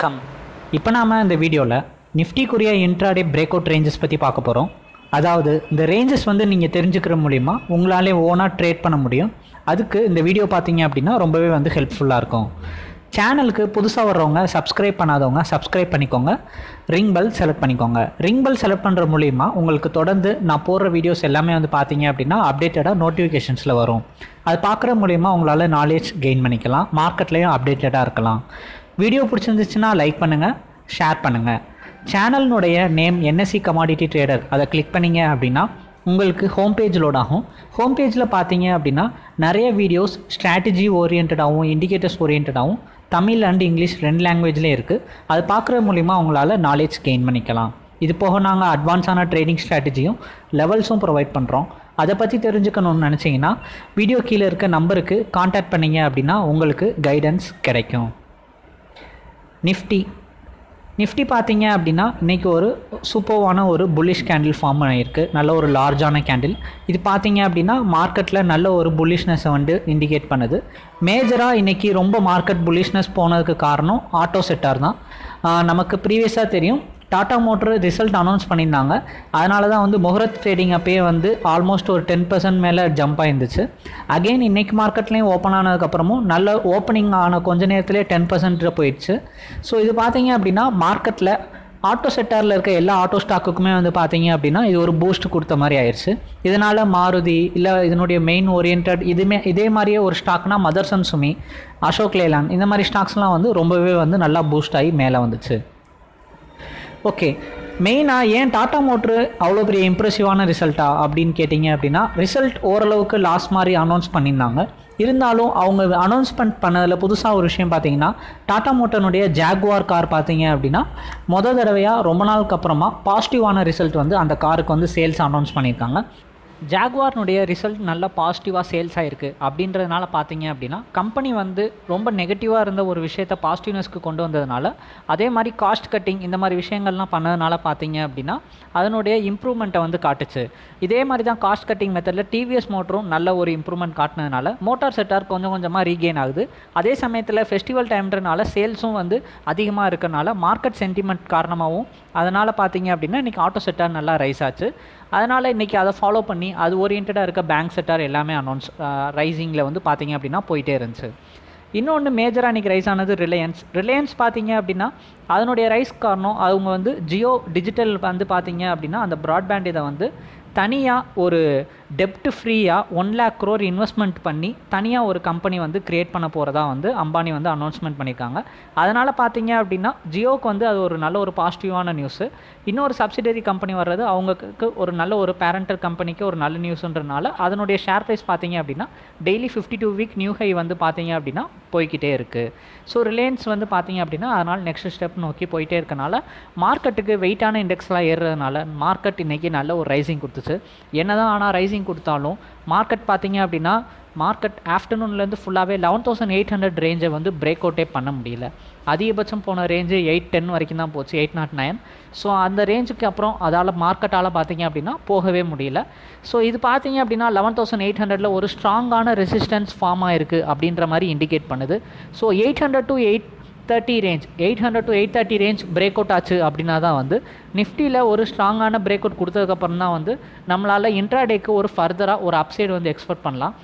வணக்கம் இப்போ நாம் இந்த வீடியோவில் நிஃப்டிக்குரிய இன்ட்ராடே பிரேக் அவுட் ரேஞ்சஸ் பற்றி பார்க்க போகிறோம் அதாவது இந்த ரேஞ்சஸ் வந்து நீங்கள் தெரிஞ்சுக்கிற மூலிமா உங்களாலே ஓனாக ட்ரேட் பண்ண முடியும். அதுக்கு இந்த வீடியோ பார்த்தீங்க அப்படின்னா ரொம்பவே வந்து ஹெல்ப்ஃபுல்லாக இருக்கும். சேனலுக்கு புதுசாக வர்றவங்க சப்ஸ்கிரைப் பண்ணாதவங்க சப்ஸ்கிரைப் பண்ணிக்கோங்க. ரிங் பெல் செலக்ட் பண்ணிக்கோங்க. ரிங் பெல் செலக்ட் பண்ணுற மூலிமா உங்களுக்கு தொடர்ந்து நான் போடுற வீடியோஸ் எல்லாமே வந்து பார்த்தீங்க அப்படின்னா அப்டேட்டடாக நோட்டிஃபிகேஷன்ஸில் வரும். அது பார்க்குற மூலிமா உங்களால் நாலேஜ் கெயின் பண்ணிக்கலாம். மார்க்கெட்லேயும் அப்டேட்டடாக இருக்கலாம். வீடியோ பிடிச்சிருந்துச்சுன்னா லைக் பண்ணுங்கள் ஷேர் பண்ணுங்கள் சேனலினுடைய நேம் என்எஸ்சி கமாடிட்டி ட்ரேடர் அதை கிளிக் பண்ணீங்க அப்படின்னா உங்களுக்கு ஹோம் பேஜ் லோட் ஆகும். ஹோம் பேஜில் பார்த்தீங்க அப்படின்னா நிறைய வீடியோஸ் ஸ்ட்ராட்டஜி ஓரியன்டாகவும் இண்டிகேட்டர்ஸ் ஓரியன்டாகவும் தமிழ் அண்ட் இங்கிலீஷ் ரெண்டு லாங்குவேஜ்லேயும் இருக்குது அது பார்க்குற மூலிமா உங்களால் நாலேஜ் கெயின் பண்ணிக்கலாம். இது போக நாங்கள் அட்வான்ஸான ட்ரேடிங் ஸ்ட்ராட்டஜியும் லெவல்ஸும் ப்ரொவைட் பண்ணுறோம் அதை பற்றி தெரிஞ்சுக்கணும்னு நினச்சிங்கன்னா வீடியோ கீழே இருக்க நம்பருக்கு காண்டாக்ட் பண்ணீங்க அப்படின்னா உங்களுக்கு கைடன்ஸ் கிடைக்கும். நிஃப்டி. நிஃப்டி பார்த்தீங்க அப்படின்னா இன்றைக்கி ஒரு சூப்பர்வான ஒரு புல்லிஷ் கேண்டில் ஃபார்ம் ஆகிருக்கு நல்ல ஒரு லார்ஜான கேண்டில் இது பார்த்தீங்க அப்படின்னா மார்க்கெட்டில் நல்ல ஒரு புல்லிஷ்னஸை வந்து இண்டிகேட் பண்ணுது. மேஜராக இன்றைக்கி ரொம்ப மார்க்கெட் புல்லிஷ்னஸ் போனதுக்கு காரணம் ஆட்டோ செக்டார் தான். நமக்கு ப்ரீவியஸாக தெரியும் டாடா மோட்ரு ரிசல்ட் அனௌன்ஸ் பண்ணியிருந்தாங்க. அதனால தான் வந்து முகரத் ட்ரேடிங் அப்பயே வந்து ஆல்மோஸ்ட் ஒரு டென் பர்சன்ட் மேலே ஜம்ப் ஆயிருந்துச்சு. அகெயின் இன்னைக்கு மார்க்கெட்லேயும் ஓப்பன் ஆனதுக்கப்புறமும் நல்ல ஓப்பனிங் ஆன கொஞ்ச நேரத்திலே டென் பர்சன்ட் போயிடுச்சு. ஸோ இது பார்த்தீங்க அப்படின்னா மார்க்கெட்டில் ஆட்டோ செக்டாரில் இருக்க எல்லா ஆட்டோ ஸ்டாக்குக்குமே வந்து பார்த்தீங்க அப்படின்னா இது ஒரு பூஸ்ட் கொடுத்த மாதிரி ஆயிடுச்சு இதனால் மாருதி இல்லை இதனுடைய மெயின் ஓரியன்ட் இதுமே இதே மாதிரியே ஒரு ஸ்டாக்னா மதர்சன் சுமி அசோக் லேலான் இந்த மாதிரி ஸ்டாக்ஸ்லாம் வந்து ரொம்பவே வந்து நல்லா பூஸ்ட் ஆகி மேலே வந்துச்சு. ஓகே மெயினாக ஏன் டாட்டா மோட்ரு அவ்வளோ பெரிய இம்ப்ரெசிவான ரிசல்ட்டா அப்படின்னு கேட்டிங்க அப்படின்னா ரிசல்ட் ஓரளவுக்கு லாஸ்ட் மாதிரி அனௌன்ஸ் பண்ணியிருந்தாங்க. இருந்தாலும் அவங்க அனௌன்ஸ்மெண்ட் பண்ணதில் புதுசாக ஒரு விஷயம் பார்த்தீங்கன்னா டாட்டா மோட்டனுடைய ஜாகுவார் கார் பார்த்தீங்க அப்படின்னா மொதல் தடவையாக ரொம்ப நாளுக்கு அப்புறமா பாசிட்டிவான ரிசல்ட் வந்து அந்த காருக்கு வந்து சேல்ஸ் அனௌன்ஸ் பண்ணியிருக்காங்க. ஜாகுவார்னுடைய ரிசல்ட் நல்ல பாசிட்டிவாக சேல்ஸ் ஆகிருக்கு அப்படின்றதுனால பார்த்தீங்க அப்படின்னா கம்பெனி வந்து ரொம்ப நெகட்டிவாக இருந்த ஒரு விஷயத்த பாசிட்டிவ்னஸ்க்கு கொண்டு வந்ததுனால அதே மாதிரி காஸ்ட் கட்டிங் இந்த மாதிரி விஷயங்கள்லாம் பண்ணதுனால பார்த்தீங்க அப்படின்னா அதனுடைய இம்ப்ரூவ்மெண்ட்டை வந்து காட்டுச்சு. இதே மாதிரி தான் காஸ்ட் கட்டிங் மெத்தடில் டிவிஎஸ் மோட்டரும் நல்ல ஒரு இம்ப்ரூவ்மெண்ட் காட்டினதுனால மோட்டார் செட்டார் கொஞ்சம் கொஞ்சமாக ரீகெயின் ஆகுது. அதே சமயத்தில் ஃபெஸ்டிவல் டைம்ன்றனால சேல்ஸும் வந்து அதிகமாக இருக்கிறனால மார்க்கெட் சென்டிமெண்ட் காரணமாகவும் அதனால் பார்த்தீங்க அப்படின்னா இன்றைக்கி ஆட்டோ செட்டார் நல்லா ரைஸ் ஆச்சு. அதனால் இன்றைக்கி அதை ஃபாலோ பண்ணி அது ஓரியன்டாக இருக்க பேங்க் செட்டார் எல்லாமே அனௌன்ஸ் ரைசிங்கில் வந்து பார்த்திங்க அப்படின்னா போயிட்டே இருந்துச்சு. இன்னொன்று மேஜராக இன்றைக்கி ரைஸ் ஆனது ரிலையன்ஸ் ரிலையன்ஸ் பார்த்தீங்க அப்படின்னா அதனுடைய ரைஸ் காரணம் அவங்க வந்து ஜியோ டிஜிட்டல் வந்து பார்த்தீங்க அப்படின்னா அந்த ப்ராட்பேண்ட் இதை வந்து தனியாக ஒரு டெப்ட் ஃப்ரீயாக ஒன் லேக் க்ரோர் இன்வெஸ்ட்மெண்ட் பண்ணி தனியாக ஒரு கம்பெனி வந்து க்ரியேட் பண்ண போகிறதா வந்து அம்பானி வந்து அனௌன்ஸ்மெண்ட் பண்ணியிருக்காங்க அதனால் பார்த்தீங்க அப்படின்னா ஜியோக்கு வந்து அது ஒரு நல்ல ஒரு பாசிட்டிவான நியூஸு இன்னொரு சப்சிடரி கம்பெனி வர்றது அவங்களுக்கு ஒரு நல்ல ஒரு பேரண்டர் கம்பெனிக்கு ஒரு நல்ல நியூஸுன்றனால அதனுடைய ஷேர் ப்ரைஸ் பார்த்தீங்க அப்படின்னா daily fifty two week new high வந்து பார்த்தீங்க அப்படின்னா போய்கிட்டே இருக்குது ஸோ ரிலையன்ஸ் வந்து பார்த்தீங்க அப்படின்னா அதனால் நெக்ஸ்ட் ஸ்டெப் நோக்கி போயிட்டே இருக்கனால மார்க்கெட்டுக்கு வெயிட்டான இண்டெக்ஸ்லாம் ஏறுறதுனால மார்க்கெட் இன்றைக்கி நல்ல ஒரு ரைசிங் கொடுத்துச்சு. என்ன தான் ஆனால் ரைசிங் கொடுத்தாலும் மார்க்கெட் பார்த்தீங்க அப்படின்னா மார்க்கெட் ஆஃப்டர்நூன்லேருந்து ஃபுல்லாகவே லெவன் தௌசண்ட் எயிட் ஹண்ட்ரட் ரேஞ்சை வந்து பிரேக் அவுட்டே பண்ண முடியல. அதிகபட்சம் போன ரேஞ்சு எயிட் டென் வரைக்கும் தான் போச்சு எயிட் நாட் நைன் ஸோ அந்த ரேஞ்சுக்கு அப்புறம் அதால் மார்க்கெட்டால் பார்த்தீங்க அப்படின்னா போகவே முடியல. ஸோ இது பார்த்தீங்க அப்படின்னா லெவன் தௌசண்ட் எயிட் ஹண்ட்ரடில் ஒரு ஸ்ட்ராங்கான ரெசிஸ்டன்ஸ் ஃபார்ம் ஆயிருக்கு அப்படின்ற மாதிரி இண்டிகேட் பண்ணுது. So eight hundred to eight thirty range eight hundred to eight thirty range break out ஆச்சு அப்படின்னா தான் வந்து நிஃப்டியில் ஒரு ஸ்ட்ராங்கான பிரேக் அவுட் கொடுத்ததுக்கப்புறம் தான் வந்து நம்மளால் இன்ட்ராடேக்கு ஒரு ஃபர்தராக ஒரு அப்சைடு வந்து எக்ஸ்பெக்ட் பண்ணலாம்.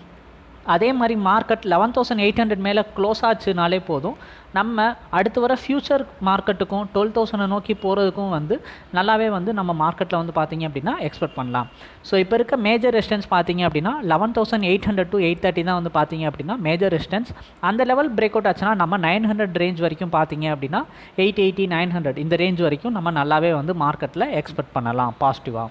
அதே மாதிரி market eleven thousand eight hundred மேலே க்ளோஸ் ஆச்சுனாலே போதும். நம்ம அடுத்து வர ஃப்யூச்சர் மார்க்கெட்டுக்கும் டுவெல் தௌசண்டை நோக்கி போகிறதுக்கும் வந்து நல்லாவே வந்து நம்ம மார்க்கெட்டில் வந்து பார்த்தீங்க அப்படின்னா எக்ஸ்பெக்ட் பண்ணலாம். ஸோ இப்போ இருக்க மேஜர் ரெசிஸ்டன்ஸ் பார்த்தீங்க அப்படின்னா eleven thousand eight hundred to eight thirty தான் வந்து பார்த்தீங்க அப்படின்னா மேஜர் ரெசிஸ்டன்ஸ் அந்த லெவல் பிரேக் அவுட் ஆச்சுன்னா நம்ம நைன் ஹண்ட்ரட் ரேஞ்ச் வரைக்கும் பார்த்தீங்க அப்படின்னா எயிட் எயிட்டி நைன் ஹண்ட்ரட் இந்த ரேஞ்ச் வரைக்கும் நம்ம நல்லாவே வந்து மார்க்கெட்டில் எக்ஸ்பெக்ட் பண்ணலாம் பாசிட்டிவாக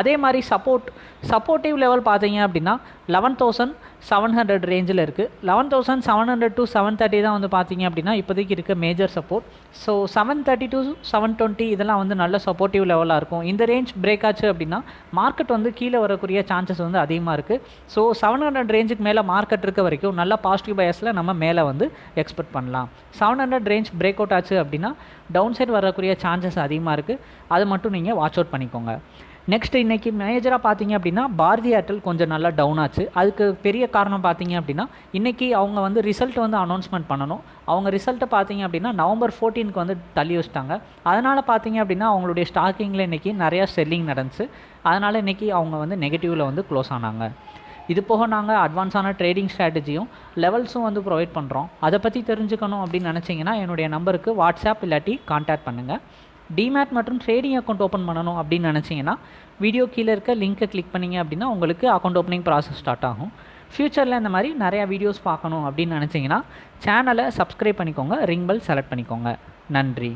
அதே மாதிரி சப்போர்ட் சப்போர்ட்டிவ் லெவல் பார்த்தீங்க அப்படின்னா லெவன் தௌசண்ட் செவன் ஹண்ட்ரட் ரேஞ்சில் இருக்குது eleven thousand seven hundred to seven thirty தான் வந்து பார்த்தீங்க அப்படின்னா இப்போதைக்கு இருக்க major support so seven thirty to seven twenty இதெல்லாம் வந்து நல்ல சப்போர்ட்டிவ் லெவலாக இருக்கும். இந்த ரேஞ்ச் பிரேக் ஆச்சு அப்படின்னா மார்க்கெட் வந்து கீழே வரக்கூடிய சான்சஸ் வந்து அதிகமாக இருக்குது ஸோ செவன் ஹண்ட்ரட் ரேஞ்சுக்கு மேலே மார்க்கெட் இருக்க வரைக்கும் நல்ல பாசிட்டிவ் பயஸில் நம்ம மேலே வந்து எக்ஸ்பெக்ட் பண்ணலாம். Seven hundred range break out ஆச்சு அப்படின்னா டவுன் சைட் வரக்கூடிய சான்சஸ் அதிகமாக இருக்குது அது மட்டும் நீங்கள் வாட்ச் அவுட் பண்ணிக்கோங்க. நெக்ஸ்ட் இன்றைக்கி மேஜராக பார்த்தீங்க அப்படின்னா பாரதி ஏர்டெல் கொஞ்சம் நல்லா டவுன் ஆச்சு. அதுக்கு பெரிய காரணம் பார்த்தீங்க அப்படின்னா இன்றைக்கி அவங்க வந்து ரிசல்ட் வந்து அனௌன்ஸ்மெண்ட் பண்ணணும். அவங்க ரிசல்ட்டை பார்த்தீங்க அப்படின்னா நவம்பர் ஃபோர்டீனுக்கு வந்து தள்ளி வச்சிட்டாங்க. அதனால் பார்த்தீங்க அப்படின்னா அவங்களுடைய ஸ்டாக்கிங்கில் இன்றைக்கி நிறையா செல்லிங் நடந்துச்சு. அதனால் இன்றைக்கி அவங்க வந்து நெகட்டிவில் வந்து க்ளோஸ் ஆனாங்க. இது போக நாங்கள் அட்வான்ஸான ட்ரேடிங் ஸ்ட்ராட்டஜியும் லெவல்ஸும் வந்து ப்ரொவைட் பண்ணுறோம் அதை பற்றி தெரிஞ்சுக்கணும் அப்படின்னு நினச்சிங்கன்னா என்னுடைய நம்பருக்கு வாட்ஸ்அப் இல்லாட்டி கான்டாக்ட் பண்ணுங்கள் டிமேட் மற்றும் ட்ரேடிங் அக்கௌண்ட் ஓப்பன் பண்ணணும் அப்படின்னு நினச்சிங்கன்னா வீடியோ கீழே இருக்க லிங்க்கை கிளிக் பண்ணிங்க அப்படின்னா உங்களுக்கு அக்கௌண்ட் ஓப்பனிங் ப்ராசஸ் ஸ்டார்ட் ஆகும். ஃப்யூச்சரில் இந்த மாதிரி நிறையா வீடியோஸ் பார்க்கணும் அப்படின்னு நினச்சிங்கன்னா சேனலை சப்ஸ்கிரைப் பண்ணிக்கோங்க ரிங் பெல் செலக்ட் பண்ணிக்கோங்க. நன்றி.